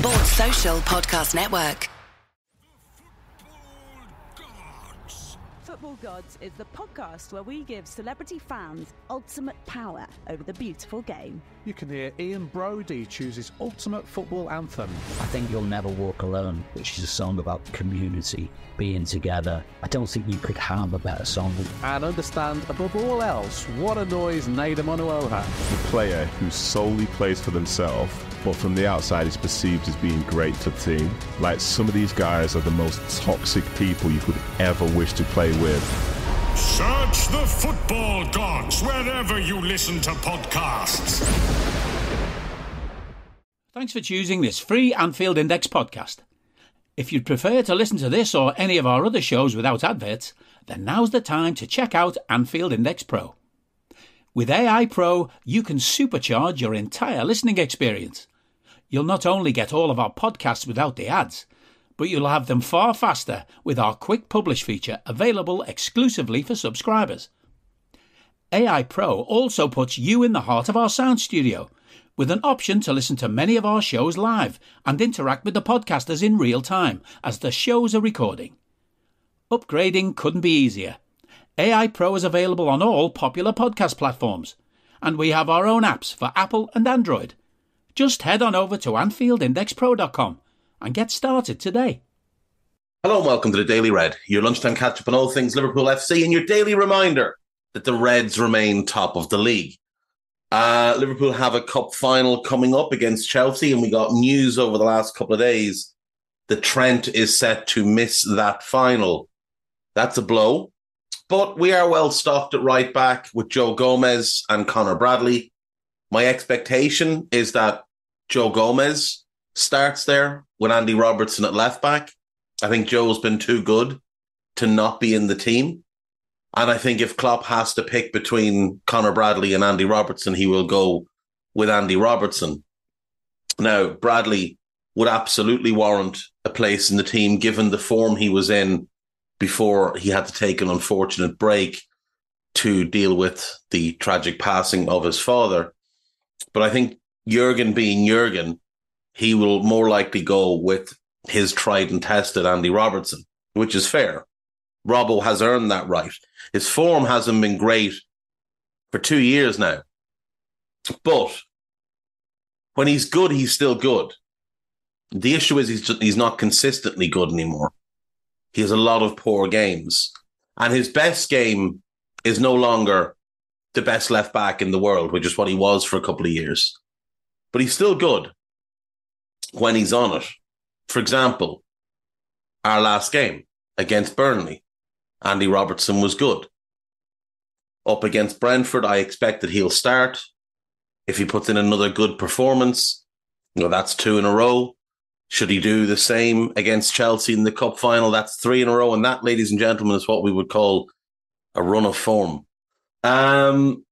Sports Social Podcast Network. Football Gods is the podcast where we give celebrity fans ultimate power over the beautiful game. You can hear Ian Broudie choose his ultimate football anthem. I think You'll Never Walk Alone, which is a song about community, being together. I don't think you could have a better song. And understand, above all else, what annoys Nedum Onuoha. The player who solely plays for themselves, but from the outside is perceived as being great for the team. Like some of these guys are the most toxic people you could ever wish to play with. Search the football gods wherever you listen to podcasts. Thanks for choosing this free Anfield Index podcast. If you'd prefer to listen to this or any of our other shows without adverts, then now's the time to check out Anfield Index Pro. With AI Pro, you can supercharge your entire listening experience. You'll not only get all of our podcasts without the ads, but you'll have them far faster with our quick publish feature available exclusively for subscribers. AI Pro also puts you in the heart of our sound studio with an option to listen to many of our shows live and interact with the podcasters in real time as the shows are recording. Upgrading couldn't be easier. AI Pro is available on all popular podcast platforms, and we have our own apps for Apple and Android. Just head on over to AnfieldIndexPro.com and get started today. Hello and welcome to the Daily Red, your lunchtime catch up on all things Liverpool FC and your daily reminder that the Reds remain top of the league. Uh, Liverpool have a cup final coming up against Chelsea, and we got news over the last couple of days that Trent is set to miss that final. That's a blow, but we are well stocked at right back with Joe Gomez and Conor Bradley. My expectation is that Joe Gomez starts there with Andy Robertson at left back. I think Joe's been too good to not be in the team. And I think if Klopp has to pick between Conor Bradley and Andy Robertson, he will go with Andy Robertson. Now, Bradley would absolutely warrant a place in the team given the form he was in before he had to take an unfortunate break to deal with the tragic passing of his father. But I think Jurgen being Jurgen, he will more likely go with his tried and tested Andy Robertson, which is fair. Robbo has earned that right. His form hasn't been great for two years now. But when he's good, he's still good. The issue is he's, just, he's not consistently good anymore. He has a lot of poor games. And his best game is no longer the best left back in the world, which is what he was for a couple of years. But he's still good when he's on it. For example, our last game against Burnley, Andy Robertson was good. Up against Brentford, I expect that he'll start. If he puts in another good performance, you know, that's two in a row. Should he do the same against Chelsea in the cup final? That's three in a row. And that, ladies and gentlemen, is what we would call a run of form. Um,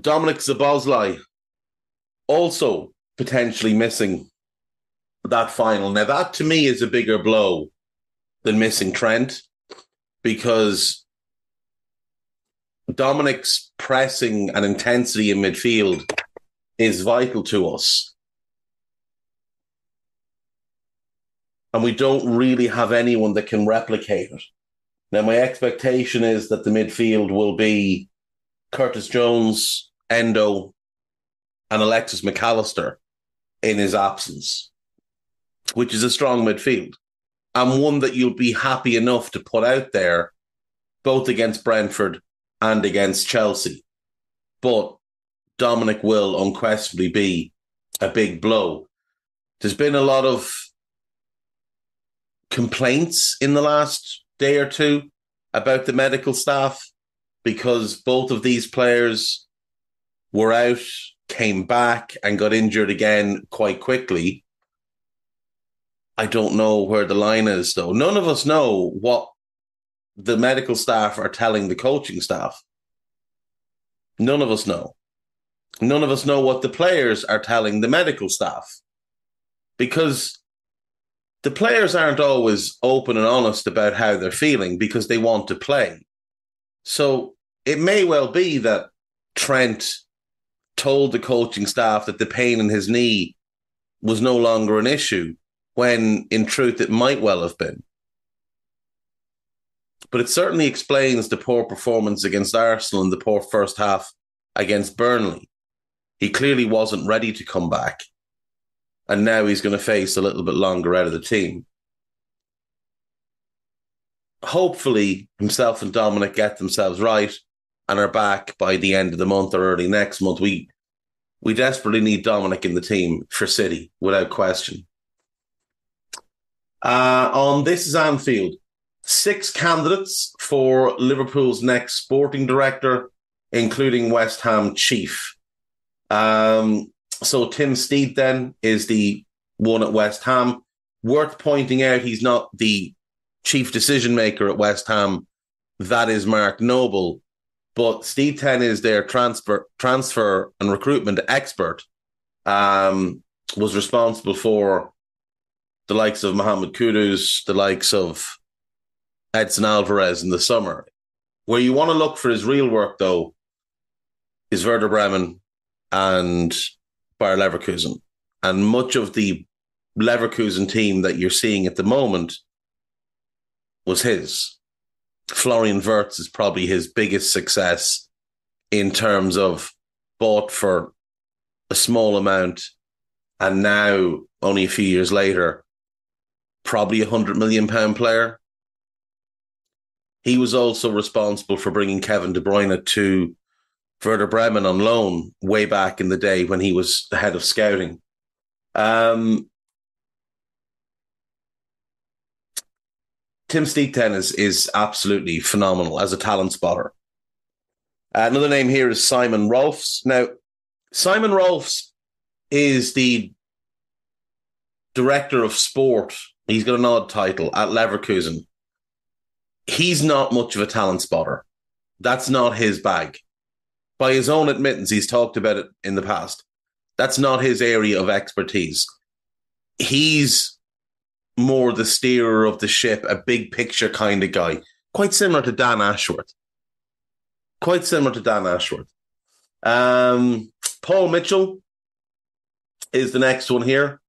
Dominic Szoboszlai also potentially missing that final. Now, that to me is a bigger blow than missing Trent because Dominic's pressing and intensity in midfield is vital to us. And we don't really have anyone that can replicate it. Now, my expectation is that the midfield will be Curtis Jones, Endo, and Alexis Mac Allister in his absence, which is a strong midfield and one that you'll be happy enough to put out there, both against Brentford and against Chelsea. But Dominic will unquestionably be a big blow. There's been a lot of complaints in the last day or two about the medical staff because both of these players were out, came back, and got injured again quite quickly. I don't know where the line is, though. None of us know what the medical staff are telling the coaching staff. None of us know. None of us know what the players are telling the medical staff because the players aren't always open and honest about how they're feeling because they want to play. So it may well be that Trent told the coaching staff that the pain in his knee was no longer an issue when in truth it might well have been. But it certainly explains the poor performance against Arsenal and the poor first half against Burnley. He clearly wasn't ready to come back. And now he's going to face a little bit longer out of the team. Hopefully, himself and Dominic get themselves right and are back by the end of the month or early next month. We we desperately need Dominic in the team for City, without question. Uh, on This is Anfield, six candidates for Liverpool's next sporting director, including West Ham chief. Um, so Tim Steidten is the one at West Ham. Worth pointing out, he's not the chief decision maker at West Ham. That is Mark Noble. But Steidten is their transfer transfer and recruitment expert. Um, was responsible for the likes of Mohamed Kudus, the likes of Edson Alvarez in the summer. Where you want to look for his real work, though, is Werder Bremen and Bayer Leverkusen. And much of the Leverkusen team that you're seeing at the moment was his. Florian Wirtz is probably his biggest success in terms of bought for a small amount and now only a few years later probably a hundred million pound player he was also responsible for bringing Kevin De Bruyne to Werder Bremen on loan way back in the day when he was the head of scouting. Um, Tim Steidten is is absolutely phenomenal as a talent spotter. Uh, another name here is Simon Rolfs. Now, Simon Rolfs is the director of sport. He's got an odd title at Leverkusen. He's not much of a talent spotter. That's not his bag. By his own admittance, he's talked about it in the past. That's not his area of expertise. He's more the steerer of the ship, a big picture kind of guy, quite similar to Dan Ashworth. Quite similar to Dan Ashworth. Um, Paul Mitchell is the next one here.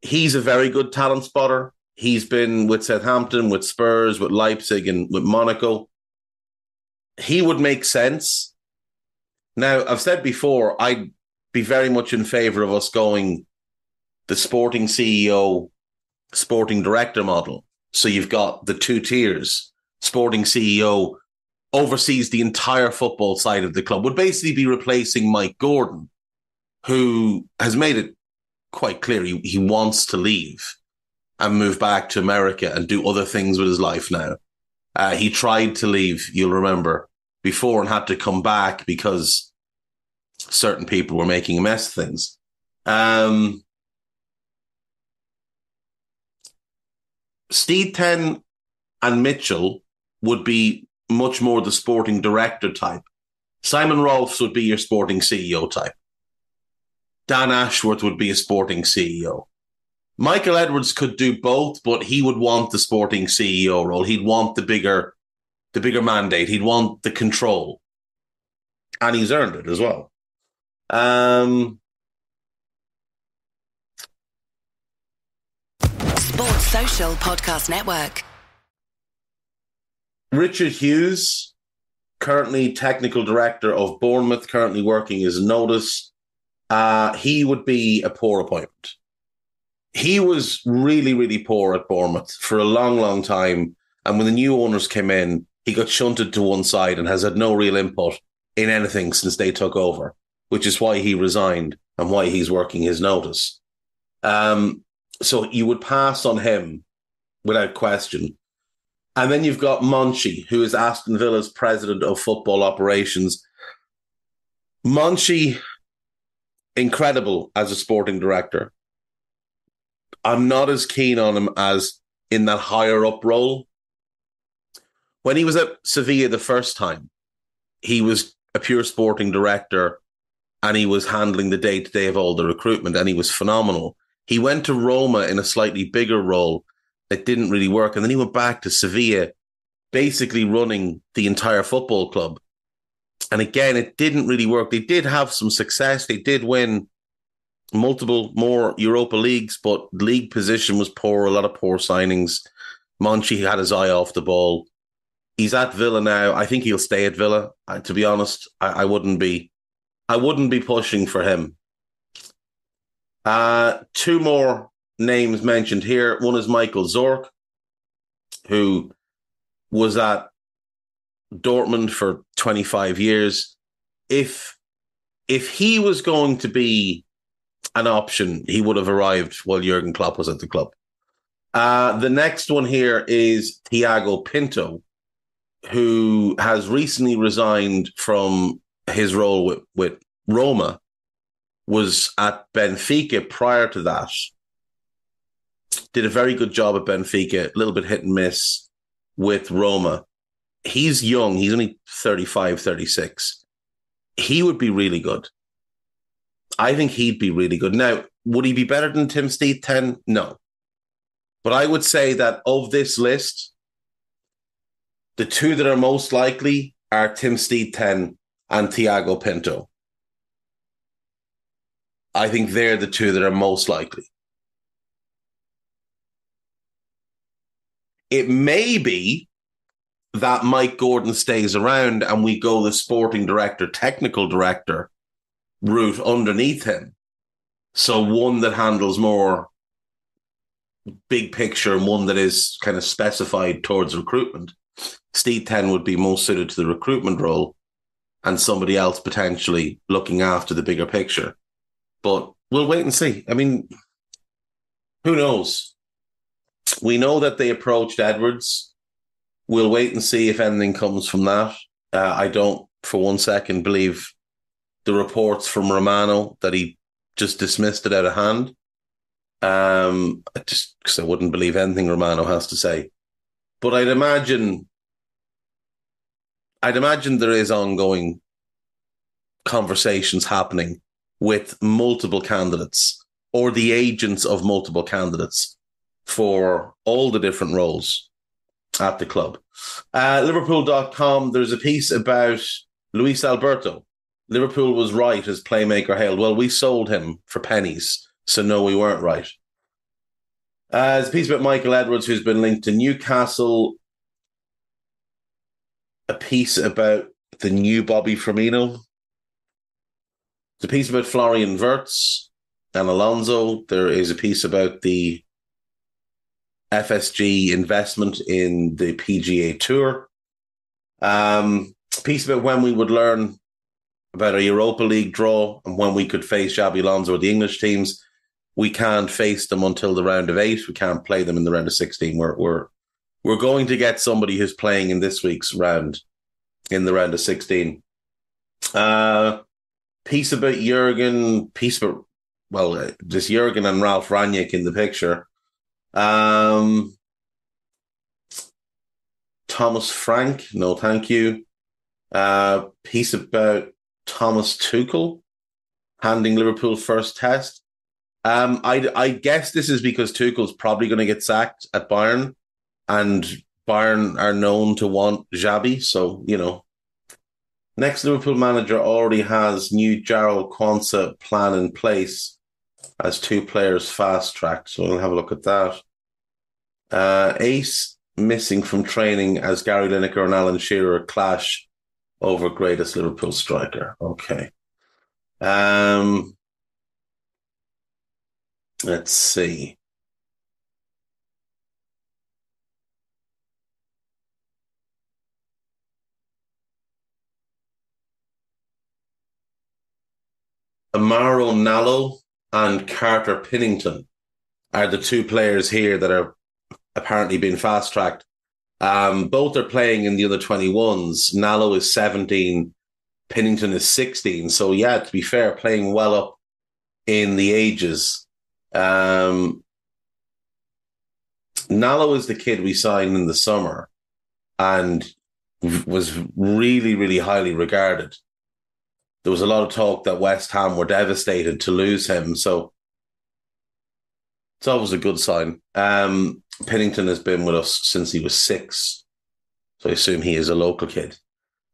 He's a very good talent spotter. He's been with Southampton, with Spurs, with Leipzig, and with Monaco. He would make sense. Now, I've said before, I'd be very much in favor of us going the sporting CEO sporting director model. So you've got the two tiers. Sporting CEO oversees the entire football side of the club, would basically be replacing Mike Gordon, who has made it quite clear he, he wants to leave and move back to America and do other things with his life now. Uh, he tried to leave, you'll remember, before and had to come back because certain people were making a mess of things. Um, Steidten and Mitchell would be much more the sporting director type. Simon Rolfs would be your sporting CEO type. Dan Ashworth would be a sporting CEO. Michael Edwards could do both, but he would want the sporting CEO role. He'd want the bigger, the bigger mandate. He'd want the control, and he's earned it as well. Um, Sports Social Podcast Network. Richard Hughes, currently technical director of Bournemouth, currently working his notice. Uh, he would be a poor appointment. He was really, really poor at Bournemouth for a long, long time. And when the new owners came in, he got shunted to one side and has had no real input in anything since they took over, which is why he resigned and why he's working his notice. Um, so you would pass on him without question. And then you've got Monchi, who is Aston Villa's president of football operations. Monchi, incredible as a sporting director. I'm not as keen on him as in that higher up role. When he was at Sevilla the first time, he was a pure sporting director and he was handling the day to day of all the recruitment and he was phenomenal. He went to Roma in a slightly bigger role that didn't really work. And then he went back to Sevilla, basically running the entire football club. And again, it didn't really work. They did have some success. They did win multiple more Europa leagues, but league position was poor. A lot of poor signings. Monchi had his eye off the ball. He's at Villa now. I think he'll stay at Villa. To be honest, I, I wouldn't be, I wouldn't be pushing for him. Uh, two more names mentioned here. One is Michael Zorc, who was at Dortmund for 25 years. If if he was going to be an option, he would have arrived while Jurgen Klopp was at the club. Uh, the next one here is Tiago Pinto, who has recently resigned from his role with, with Roma, was at Benfica prior to that. Did a very good job at Benfica, a little bit hit and miss with Roma. He's young, he's only 35, 36. He would be really good. I think he'd be really good. Now, would he be better than Tim Steidten? No. But I would say that of this list, the two that are most likely are Tim Steidten and Tiago Pinto. I think they're the two that are most likely. It may be that Mike Gordon stays around and we go the sporting director, technical director route underneath him. So one that handles more big picture and one that is kind of specified towards recruitment. Steidten would be most suited to the recruitment role and somebody else potentially looking after the bigger picture. But we'll wait and see. I mean, who knows? We know that they approached Edwards. We'll wait and see if anything comes from that. Uh, I don't, for one second, believe the reports from Romano that he just dismissed it out of hand. Um, just because I wouldn't believe anything Romano has to say, but I'd imagine, I'd imagine there is ongoing conversations happening with multiple candidates or the agents of multiple candidates for all the different roles at the club. Uh, Liverpool.com, there's a piece about Luis Alberto. Liverpool was right as playmaker hailed. Well, we sold him for pennies so, no, we weren't right. Uh, there's a piece about Michael Edwards, who's been linked to Newcastle. A piece about the new Bobby Firmino. There's a piece about Florian Wirtz and Alonso. There is a piece about the FSG investment in the PGA Tour. Um, piece about when we would learn about a Europa League draw and when we could face Xabi Alonso or the English teams we can't face them until the round of eight. We can't play them in the round of sixteen. We're we're we're going to get somebody who's playing in this week's round, in the round of sixteen. Uh, piece about Jurgen. Piece about well, uh, just Jurgen and Ralf Rangnick in the picture. Um, Thomas Frank, no, thank you. Uh, piece about Thomas Tuchel handing Liverpool first test. Um, I I guess this is because Tuchel's probably going to get sacked at Bayern, and Bayern are known to want Xabi. So you know, next Liverpool manager already has new Jarell Quansah plan in place as two players fast tracked. So we'll have a look at that. Uh, Ace missing from training as Gary Lineker and Alan Shearer clash over greatest Liverpool striker. Okay. Um, Let's see. Amara Nallo and Carter Pinnington are the two players here that are apparently being fast tracked. Um, both are playing in the other 21s. Nallo is 17, Pinnington is 16. So, yeah, to be fair, playing well up in the ages. Um, Nallo is the kid we signed in the summer and was really, really highly regarded. There was a lot of talk that West Ham were devastated to lose him. So it's always a good sign. Um, Pinnington has been with us since he was six. So I assume he is a local kid.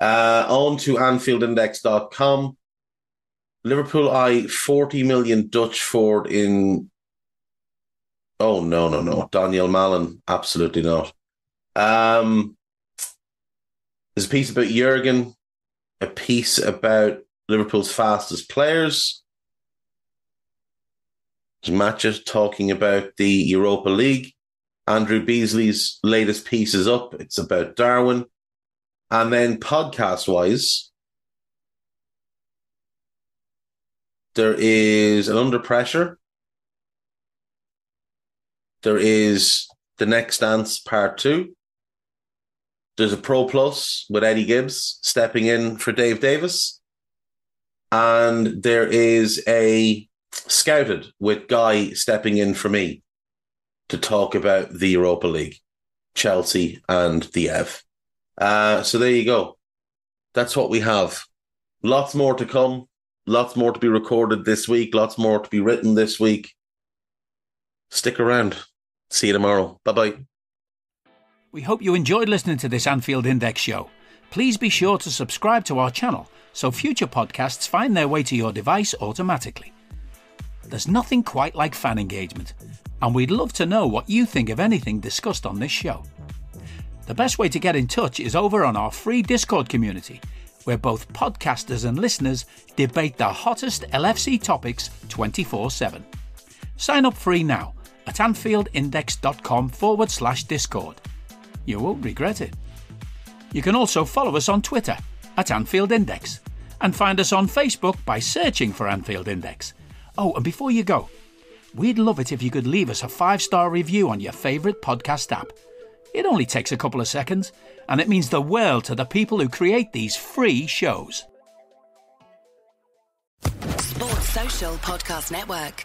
Uh, on to AnfieldIndex.com. Liverpool eye 40 million Dutch forward in. Oh, no, no, no. Donyell Malen. Absolutely not. Um, there's a piece about Jurgen, a piece about Liverpool's fastest players. There's matches talking about the Europa League. Andrew Beasley's latest piece is up. It's about Darwin. And then podcast wise, there is an under pressure. There is the next dance part two. There's a Pro Plus with Eddie Gibbs stepping in for Dave Davis. And there is a Scouted with Guy stepping in for me to talk about the Europa League, Chelsea and the Ev. Uh, so there you go. That's what we have. Lots more to come. Lots more to be recorded this week. Lots more to be written this week. Stick around. See you tomorrow. Bye bye. We hope you enjoyed listening to this Anfield Index show. Please be sure to subscribe to our channel so future podcasts find their way to your device automatically. There's nothing quite like fan engagement, and we'd love to know what you think of anything discussed on this show. The best way to get in touch is over on our free Discord community, where both podcasters and listeners debate the hottest LFC topics 24 7. Sign up free now at AnfieldIndex.com forward slash Discord. You won't regret it. You can also follow us on Twitter at Anfield Index and find us on Facebook by searching for Anfield Index. Oh, and before you go, we'd love it if you could leave us a five star review on your favourite podcast app. It only takes a couple of seconds, and it means the world to the people who create these free shows. Sports Social Podcast Network.